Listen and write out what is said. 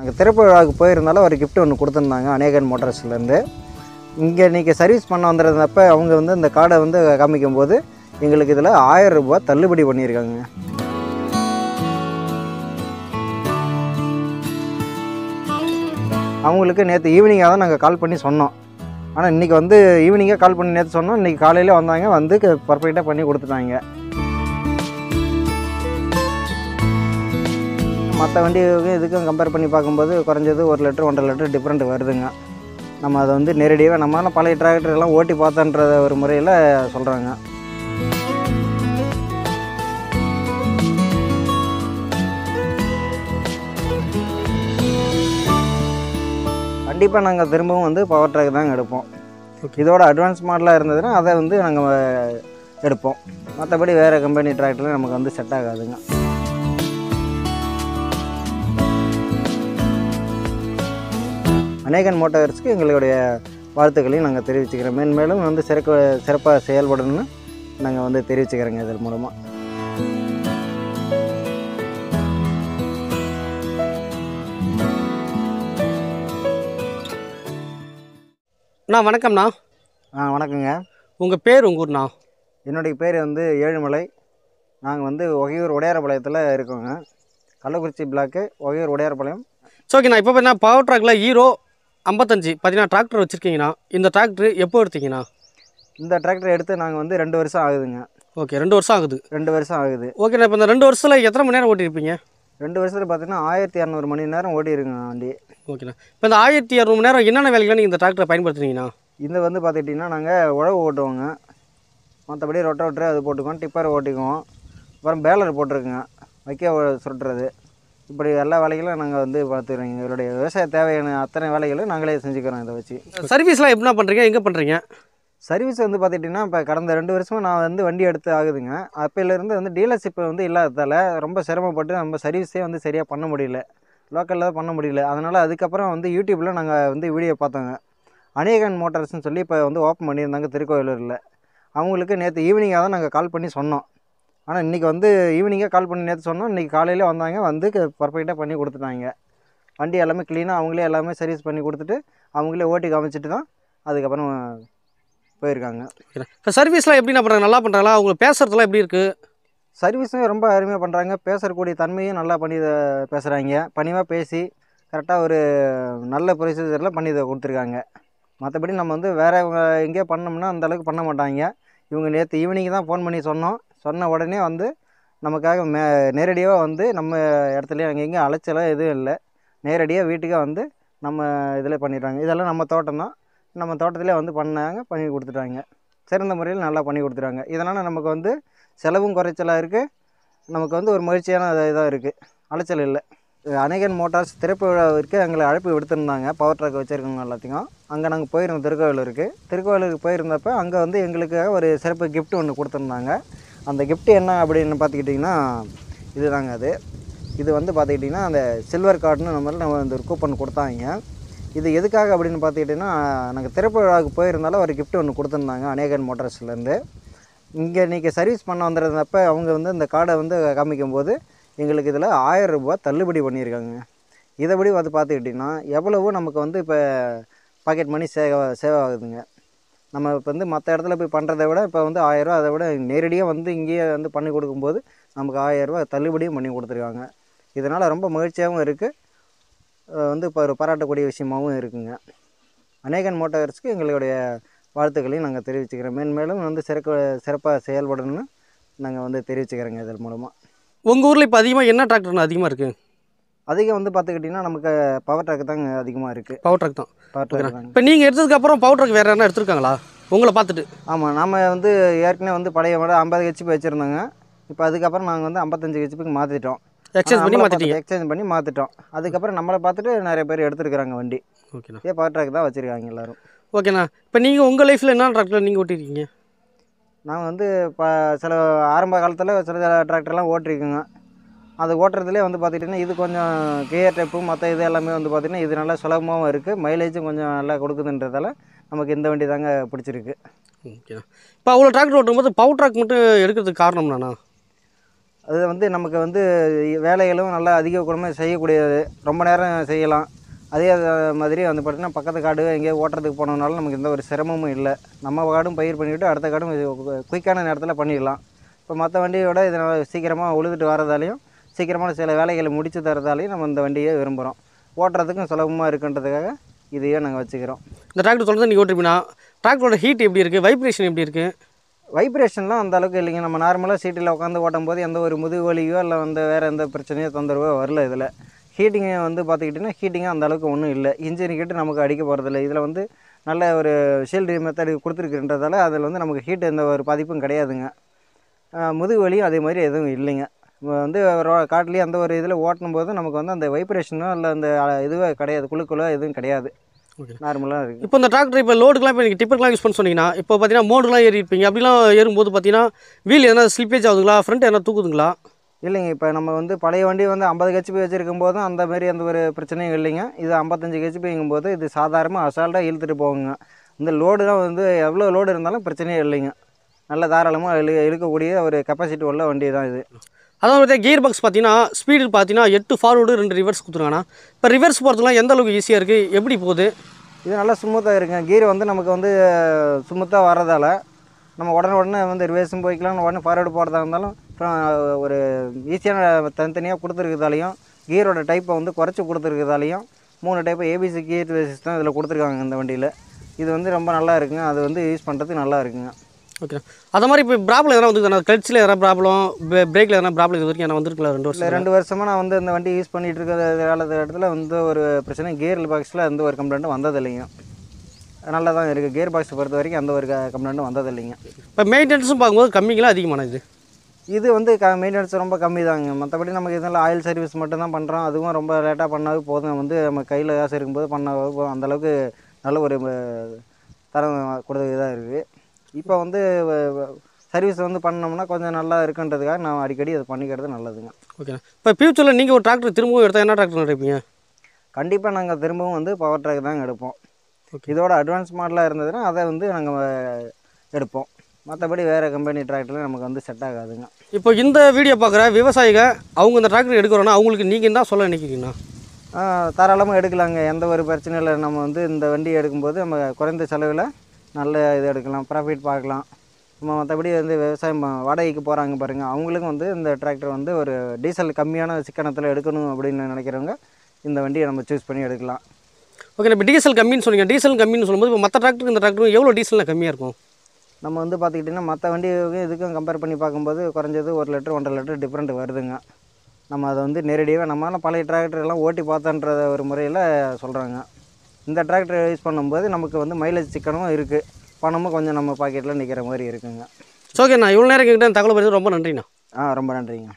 எனக்கு திறப்பு விழாவுக்கு போயிருந்தாலும் ஒரு கிஃப்ட் ஒன்று கொடுத்துருந்தாங்க அநேகன் மோட்டார்ஸ்லேருந்து இங்கே நீங்கள் சர்வீஸ் பண்ண வந்துருந்தப்ப அவங்க வந்து இந்த கார்டை வந்து காமிக்கும் போது எங்களுக்கு இதில் ஆயிரம் ரூபாய் தள்ளுபடி பண்ணியிருக்காங்க. அவங்களுக்கு நேற்று ஈவினிங்காக தான் நாங்கள் கால் பண்ணி சொன்னோம். ஆனால் இன்றைக்கி வந்து ஈவினிங்காக கால் பண்ணி நேற்று சொன்னோம். இன்றைக்கி காலையில் வந்தாங்க வந்து பர்ஃபெக்டாக பண்ணி கொடுத்துட்டாங்க. மற்ற வண்டிக்கும் இதுக்கும் கம்பேர் பண்ணி பார்க்கும்போது குறைஞ்சது ஒரு லிட்டர் ஒன்றரை லிட்டர் டிஃப்ரெண்ட் வருதுங்க. நம்ம அதை வந்து நேரடியாக நம்மளால பழைய டிராக்டர் எல்லாம் ஓட்டி பார்த்தோன்ற ஒரு முறையில் சொல்கிறாங்க கண்டிப்பாக நாங்கள் திரும்பவும் வந்து பவர் ட்ராக் தாங்க எடுப்போம். இதோட அட்வான்ஸ் மாடலாக இருந்ததுன்னா அதை வந்து நாங்கள் எடுப்போம். மற்றபடி வேறு கம்பெனி டிராக்டர்லாம் நமக்கு வந்து செட் ஆகாதுங்க. அநேகன் மோட்டார்ஸ்க்கு எங்களுடைய வாழ்த்துக்களையும் நாங்கள் தெரிவிச்சுக்கிறோம். மேன்மேலும் வந்து சிறக்க சிறப்பாக செயல்படணும்னு நாங்கள் வந்து தெரிவிச்சுக்கிறோங்க இதன் மூலமாக அண்ணா வணக்கம்ண்ணா. ஆ வணக்கங்க. உங்கள் பேர் உங்கள் ஊர்ண்ணா? என்னுடைய பேர் வந்து ஏழுமலை. நாங்கள் வந்து ஒகையூர் உடையாரபாளையத்தில் இருக்கோங்க. கள்ளக்குறிச்சி பிளாக்கு ஒகையூர் உடையாரபாளையம். சரி ஓகேண்ணா இப்போ பார்த்தீங்கன்னா பவர் ட்ராக்கில் ஹீரோ ஐம்பத்தஞ்சு பார்த்தீங்கன்னா டிராக்டர் வச்சுருக்கீங்கண்ணா இந்த டிராக்டர் எப்போ எடுத்தீங்கண்ணா இந்த டிராக்டர் எடுத்து நாங்கள் வந்து ரெண்டு வருஷம் ஆகுதுங்க. ஓகே ரெண்டு வருஷம் ஆகுது. ரெண்டு வருஷம் ஆகுது. ஓகேண்ணா இப்போ இந்த ரெண்டு வருஷத்தில் எத்தனை மணி நேரம் ஓட்டியிருப்பீங்க? ரெண்டு வருஷத்தில் பார்த்தீங்கன்னா ஆயிரத்தி இரநூறு மணி நேரம் ஓடி இருக்குங்க வண்டி. ஓகேண்ணா. இப்போ இந்த ஆயிரத்தி இரநூறு மணி நேரம் என்னென்ன வேலைகளை நீங்கள் இந்த டிராக்டரை பயன்படுத்துனீங்கண்ணா இந்த வந்து பார்த்துக்கிட்டிங்கன்னா நாங்கள் உழவு ஓட்டுவோங்க. மற்றபடி ரொட்டோட்ரு அது போட்டுக்குவோம் டிப்பர் ஓட்டிக்குவோம். அப்புறம் பேலர் போட்டிருக்குங்க. வைக்க சுருட்டுறது. இப்படி எல்லா வேலைகளும் நாங்கள் வந்து பார்த்துக்கிறோங்க எங்களுடைய விவசாய தேவையான அத்தனை வேலைகளும் நாங்களே செஞ்சுக்கிறோம் இதை வச்சு. சர்வீஸ்லாம் எப்படிண்ணா பண்ணுறீங்க எங்கே பண்ணுறீங்க சர்வீஸ் வந்து பார்த்துக்கிட்டிங்கன்னா இப்போ கடந்த ரெண்டு வருஷமாக நான் வந்து வண்டி எடுத்து ஆகுதுங்க. அப்போலேருந்து வந்து டீலர்ஷிப் வந்து இல்லாததால் ரொம்ப சிரமப்பட்டு நம்ம சர்வீஸே வந்து சரியாக பண்ண முடியல. லோக்கலில் பண்ண முடியல. அதனால் அதுக்கப்புறம் வந்து யூடியூப்பில் நாங்கள் வந்து வீடியோ பார்த்தோங்க. அநேகன் மோட்டார்ஸ்னு சொல்லி இப்போ வந்து ஓப்பன் பண்ணியிருந்தாங்க திருக்கோயிலூரில் அவங்களுக்கு நேற்று ஈவினிங்காக தான் நாங்கள் கால் பண்ணி சொன்னோம். ஆனால் இன்றைக்கி வந்து ஈவினிங்காக கால் பண்ணி நேற்று சொன்னோம். இன்றைக்கி காலையில் வந்தாங்க. வந்து பர்ஃபெக்டாக பண்ணி கொடுத்துட்டாங்க. வண்டி எல்லாமே க்ளீனாக அவங்களே எல்லாமே சர்வீஸ் பண்ணி கொடுத்துட்டு அவங்களே ஓட்டி காமிச்சிட்டு தான் அதுக்கப்புறம் போயிருக்காங்க. இப்போ சர்வீஸ்லாம் எப்படிண்ணா பண்ணுறாங்க நல்லா பண்ணுறாங்களா அவங்க பேசுகிறதுலாம் எப்படி இருக்குது சர்வீஸும் ரொம்ப அருமையாக பண்ணுறாங்க பேசக்கூடிய தன்மையும் நல்லா பண்ணி இத- பேசுகிறாங்க பணிவாக பேசி கரெக்டாக ஒரு நல்ல ப்ரொசீஜரில் பண்ணி இதை கொடுத்துருக்காங்க. மற்றபடி நம்ம வந்து வேறு எங்கேயோ பண்ணோம்னா அந்த அளவுக்கு பண்ண மாட்டாங்க. இவங்க நேற்று ஈவினிங் தான் ஃபோன் பண்ணி சொன்னோம். சொன்ன உடனே வந்து நமக்காக மே நேரடியாக வந்து நம்ம இடத்துலையே அங்கே எங்கேயும் அலைச்சலாக எதுவும் இல்லை. நேரடியாக வீட்டுக்கே வந்து நம்ம இதில் பண்ணிடுறாங்க. இதெல்லாம் நம்ம தோட்டம் தான். நம்ம தோட்டத்திலே வந்து பண்ணாங்க பண்ணி கொடுத்துட்டாங்க. சிறந்த முறையில் நல்லா பண்ணி கொடுத்துட்டாங்க. இதனால் நமக்கு வந்து செலவும் குறைச்சலாக இருக்குது நமக்கு வந்து ஒரு மகிழ்ச்சியான இதாக இருக்குது அலைச்சல் இல்லை. அநேகன் மோட்டார்ஸ் திறப்பு விழாவிற்கு எங்களை அழைப்பு விடுத்திருந்தாங்க. பவர் ட்ராக் வச்சுருக்கவங்க எல்லாத்தையும். அங்கே நாங்கள் போயிருந்தோம் திருக்கோவிலூருக்கு. திருக்கோவிலூருக்கு போயிருந்தப்போ அங்கே வந்து எங்களுக்காக ஒரு சிறப்பு கிஃப்ட் ஒன்று கொடுத்துருந்தாங்க. அந்த கிஃப்ட் என்ன அப்படின்னு பார்த்துக்கிட்டிங்கன்னா இதுதாங்க அது. இது வந்து பார்த்துக்கிட்டிங்கன்னா அந்த சில்வர் கார்டுன்னு நம்ம நம்ம இந்த ஒரு கூப்பன் கொடுத்தாங்க. இது எதுக்காக அப்படின்னு பார்த்துக்கிட்டிங்கன்னா நாங்கள் திறப்பு விழாவுக்கு போயிருந்தாலும் ஒரு கிஃப்ட் ஒன்று கொடுத்துருந்தாங்க அநேகன் மோட்டார்ஸ்லேருந்து இங்கே நீங்கள் சர்வீஸ் பண்ண வந்திருந்தப்ப அவங்க வந்து இந்த கார்டை வந்து காமிக்கும்போது எங்களுக்கு இதில் ஆயிரம் ரூபாய் தள்ளுபடி பண்ணியிருக்காங்க. இதைபடி வந்து பார்த்துக்கிட்டிங்கன்னா எவ்வளவோ நமக்கு வந்து இப்போ பாக்கெட் மணி சேவ் சேவ் ஆகுதுங்க. நம்ம இப்போ வந்து மற்ற இடத்துல போய் பண்ணுறத விட இப்போ வந்து ஆயிரரூவா அதை விட நேரடியாக வந்து இங்கேயே வந்து பண்ணி கொடுக்கும்போது நமக்கு ஆயிரரூவா தள்ளுபடியும் பண்ணி கொடுத்துருக்காங்க. இதனால் ரொம்ப மகிழ்ச்சியாகவும் இருக்குது வந்து இப்போ ஒரு பாராட்டக்கூடிய விஷயமாகவும் இருக்குங்க. அநேகன் மோட்டார்ஸ்க்கு எங்களுடைய வாழ்த்துக்களையும் நாங்கள் தெரிவிச்சுக்கிறோம். மேன்மேலும் வந்து சிறக்க சிறப்பாக செயல்படணும்னு நாங்கள் வந்து தெரிவிச்சுக்கிறோங்க இதன் மூலமாக உங்கள் ஊரில் இப்போ அதிகமாக என்ன டிராக்டர்ண்ணா அதிகமாக இருக்குது அதிகம் வந்து பார்த்துக்கிட்டிங்கன்னா நமக்கு பவர் ட்ராக் தாங்க அதிகமாக இருக்குது பவர் ட்ராக் தான். பவர் ட்ராக் இப்போ நீங்கள் எடுத்ததுக்கப்புறம் பவர் ட்ராக் வேறு யாரா எடுத்துருக்காங்களா? உங்களை பார்த்துட்டு. ஆமாம் நம்ம வந்து ஏற்கனவே வந்து பழைய விட ஐம்பது ஹெச்பி வச்சுருந்தோங்க. இப்போ அதுக்கப்புறம் நாங்கள் வந்து ஐம்பத்தஞ்சு ஹெச்பிக்கு மாற்றிட்டோம் எக்ஸ்சேஞ்ச் பண்ணி மாற்றிட்டீங்க எக்ஸ்சேஞ்ச் பண்ணி மாற்றிட்டோம் அதுக்கப்புறம் நம்மளை பார்த்துட்டு நிறைய பேர் எடுத்துருக்குறாங்க வண்டி. ஓகேண்ணா இதே பவர் ட்ராக் தான் வச்சுருக்காங்க எல்லோரும். ஓகேண்ணா இப்போ நீங்கள் உங்கள் லைஃப்பில் என்ன டிராக்டர் நீங்கள் ஓட்டிருக்கீங்க? நாங்கள் வந்து இப்போ சில ஆரம்ப காலத்தில் சில டிராக்டர்லாம் ஓட்டிருக்குங்க. அது ஓட்டுறதுலேயே வந்து பார்த்துக்கிட்டிங்கன்னா இது கொஞ்சம் கியர் டெப்பு மற்ற இது எல்லாமே வந்து பார்த்திங்கன்னா இது நல்லா சுலபமாகவும் இருக்குது மைலேஜும் கொஞ்சம் நல்லா கொடுக்குதுன்றதால நமக்கு இந்த வண்டி தாங்க பிடிச்சிருக்கு. ஓகேண்ணா இப்போ அவ்வளோ டிராக்டர் ஓட்டும்போது பவர் ட்ராக் மட்டும் எடுக்கிறதுக்கு காரணம் என்னண்ணா? அது வந்து நமக்கு வந்து வேலைகளும் நல்லா அதிக குடும்பம் செய்யக்கூடியது. ரொம்ப நேரம் செய்யலாம். அதே மாதிரி வந்து பார்த்திங்கன்னா பக்கத்து காடு எங்கேயோ ஓட்டுறதுக்கு போனோம்னாலும் நமக்கு எந்த ஒரு சிரமமும் இல்லை. நம்ம காடும் பயிர் பண்ணிவிட்டு அடுத்த காடும் குயிக்கான நேரத்தில் பண்ணிடலாம். இப்போ மற்ற வண்டியோட இதை சீக்கிரமாக உழுதுட்டு வரதாலையும் சீக்கிரமான சில வேலைகளை முடித்து தரதாலையும் நம்ம இந்த வண்டியை விரும்புகிறோம் ஓட்டுறதுக்கும் சுலபமாக இருக்குன்றதுக்காக இதையே நாங்கள் வச்சுக்கிறோம். இந்த டிராக்டர் தொடர்ந்து நீங்கள் ஓட்டிருப்பீங்கன்னா டிராக்டரோட ஹீட் எப்படி இருக்குது வைப்ரேஷன் எப்படி இருக்குது வைப்ரேஷன்லாம் அந்த அளவுக்கு இல்லைங்க. நம்ம நார்மலாக சீட்டில் உட்காந்து ஓட்டும் போது எந்த ஒரு முதுகு வலியோ இல்லை வந்து வேறு எந்த பிரச்சனையோ தொந்தரவோ வரல இதில். ஹீட்டிங்கை வந்து பார்த்துக்கிட்டிங்கன்னா ஹீட்டிங்கும் அந்த அளவுக்கு ஒன்றும் இல்லை. இன்ஜின் ஹீட்டு நமக்கு அடிக்க போகிறதில்ல இதில் வந்து நல்ல ஒரு ஷீல்டு மெத்தட் கொடுத்துருக்குன்றதால அதில் வந்து நமக்கு ஹீட் எந்த ஒரு பாதிப்பும் கிடையாதுங்க. முதுகு வலியும் அதே மாதிரி எதுவும் இல்லைங்க. வந்து காட்டுலேயே அந்த ஒரு இதில் ஓட்டும் போது நமக்கு வந்து அந்த வைப்ரேஷனோ இல்லை அந்த இதுவே கிடையாது. குழுக்களோ எதுவும் கிடையாது. நார்மலாக இருக்குது இப்போ இந்த டிராக்டர் இப்போ லோடுக்குலாம் இப்போ நீங்கள் டிப்பர்லாம் யூஸ் பண்ண சொன்னீங்கன்னா இப்போ பார்த்தீங்கன்னா மோடுலாம் ஏறி இருப்பீங்க அப்படிலாம் ஏறும்போது பார்த்தீங்கன்னா வீல் எதனா ஸ்லிப்பேஜ் ஆகுதுங்களா? ஃப்ரண்ட் எதனா தூக்குதுங்களா? இல்லைங்க. இப்போ நம்ம வந்து பழைய வண்டி வந்து ஐம்பது ஹெச்பி வச்சுருக்கும் போதும் அந்த மாதிரி எந்த ஒரு பிரச்சனையும் இல்லைங்க. இது ஐம்பத்தஞ்சு ஹெச்பிங்கும் போது இது சாதாரணமாக அசால்ட்டாக இழுத்துட்டு போகுங்க. இந்த லோடுலாம் வந்து எவ்வளோ லோடு இருந்தாலும் பிரச்சனையே இல்லைங்க. நல்ல தாராளமாக இழு இழுக்கக்கூடிய ஒரு கெப்பாசிட்டி உள்ள வண்டி தான் இது. அதாவது கியர் பாக்ஸ் பார்த்தீங்கன்னா ஸ்பீடு பார்த்தீங்கன்னா எட்டு ஃபார்வர்டு ரெண்டு ரிவர்ஸ் கொடுத்துருக்காங்கண்ணா. இப்போ ரிவர்ஸ் போகிறதுலாம் எந்த அளவுக்கு ஈஸியாக இருக்குது எப்படி போகுது? இது நல்லா ஸ்மூத்தாக இருக்குங்க. கீர் வந்து நமக்கு வந்து ஸ்மூத்தாக வர்றதால நம்ம உடனே உடனே வந்து ரிவர்ஸும் போய்க்கலாம் உடனே ஃபார்வர்டு போகிறதா இருந்தாலும் ஒரு ஈஸியான தனித்தனியாக கொடுத்துருக்கிறதாலையும் கீரோட டைப்பை வந்து குறைச்சி கொடுத்துருக்கிறதாலையும் மூணு டைப்பு ஏபிசி கீர் சிஸ்டம் இதில் கொடுத்துருக்காங்க இந்த வண்டியில். இது வந்து ரொம்ப நல்லா இருக்குங்க. அது வந்து யூஸ் பண்ணுறதுக்கு நல்லா இருக்குங்க. ஓகே அது மாதிரி இப்போ ப்ராப்ளம் எதனா வந்து கிளச்சில் எதனா ப்ராப்ளம் பிரேக்கில் எதனா ப்ராப்ளம் இது வரைக்கும் என்ன வந்திருக்கல ரெண்டு வருஷம்? ரெண்டு வருஷமாக நான் வந்து இந்த வண்டி யூஸ் பண்ணிகிட்டு இருக்கிற காலத்து இடத்துல வந்து ஒரு பிரச்சனை. கியர் பாக்ஸில் எந்த ஒரு கம்ப்ளைண்ட்டும் வந்தது இல்லைங்க நல்லா தான் இருக்குது கியர் பாக்ஸை பொறுத்த வரைக்கும் எந்த ஒரு கம்ப்ளைண்ட்டும் வந்தது இல்லைங்க இப்போ மெயின்டெனன்ஸும் பார்க்கும்போது கம்மிங்களா அதிகமான இது? இது வந்து க மெயின்டெனன்ஸ் ரொம்ப கம்மி தாங்க மற்றபடி நமக்கு இதெல்லாம் ஆயில் சர்வீஸ் மட்டும் தான் பண்ணுறோம் அதுவும் ரொம்ப லேட்டாக பண்ணாவே போதும். வந்து நம்ம கையில் காசு இருக்கும்போது பண்ணாவே போதும் அந்தளவுக்கு நல்ல ஒரு தரம் கொடுத்ததாக இருக்குது இப்போ வந்து சர்வீஸ் வந்து பண்ணோம்னா கொஞ்சம் நல்லா இருக்குன்றதுக்காக நான் அடிக்கடி அதை பண்ணிக்கிறது நல்லதுங்க. ஓகே இப்போ ஃபியூச்சரில் நீங்கள் ஒரு டிராக்டர் திரும்பவும் எடுத்தால் என்ன டிராக்டர் நினைப்பீங்க கண்டிப்பாக நாங்கள் திரும்பவும் வந்து பவர் ட்ராக் தாங்க எடுப்போம். இதோட அட்வான்ஸ் மாடலாக இருந்ததுன்னா அதை வந்து நாங்கள் எடுப்போம். மற்றபடி வேறு கம்பெனி டிராக்டர்லாம் நமக்கு வந்து செட் ஆகாதுங்க. இப்போ இந்த வீடியோ பார்க்குற விவசாயிக அவங்க இந்த டிராக்டர் எடுக்கிறோன்னா அவங்களுக்கு நீங்கள் தான் சொல்ல நினைக்கிறீங்கண்ணா? தாராளமாக எடுக்கலாங்க. எந்த ஒரு பிரச்சனையும் இல்லை நம்ம வந்து இந்த வண்டி எடுக்கும்போது நம்ம குறைந்த செலவில் நல்ல இது எடுக்கலாம் ப்ராஃபிட் பார்க்கலாம். நம்ம மற்றபடி வந்து விவசாயம் வாடகைக்கு போகிறாங்க பாருங்கள் அவங்களுக்கும் வந்து இந்த டிராக்டர் வந்து ஒரு டீசல் கம்மியான சிக்கனத்தில் எடுக்கணும் அப்படின்னு நினைக்கிறவங்க இந்த வண்டியை நம்ம சூஸ் பண்ணி எடுக்கலாம். ஓகே இப்போ டீசல் கம்மின்னு சொன்னீங்க. டீசல் கம்மின்னு சொல்லும்போது இப்போ மற்ற டிராக்டருக்கு இந்த டிராக்டரும் எவ்வளோ டீசலில் கம்மியாக இருக்கும்? நம்ம வந்து பார்த்துக்கிட்டிங்கன்னா மற்ற வண்டிக்கும் இதுக்கும் கம்பேர் பண்ணி பார்க்கும்போது குறைஞ்சது ஒரு லிட்டர் ஒன்றரை லிட்டர் டிஃப்ரெண்ட் வருதுங்க. நம்ம அதை வந்து நேரடியாகவே நம்மளால பழைய டிராக்டர் எல்லாம் ஓட்டி பார்த்தன்ற ஒரு முறையில் சொல்கிறாங்க இந்த டிராக்டர் யூஸ் பண்ணும்போது நமக்கு வந்து மைலேஜ் சிக்கனமும் இருக்குது பணமும் கொஞ்சம் நம்ம பாக்கெட்டில் நிற்கிற மாதிரி இருக்குங்க. ஓகேண்ணா இவ்வளோ நேரம் எங்கிட்ட தகவல் பற்றி ரொம்ப நன்றிண்ணா. ஆ ரொம்ப நன்றிங்க.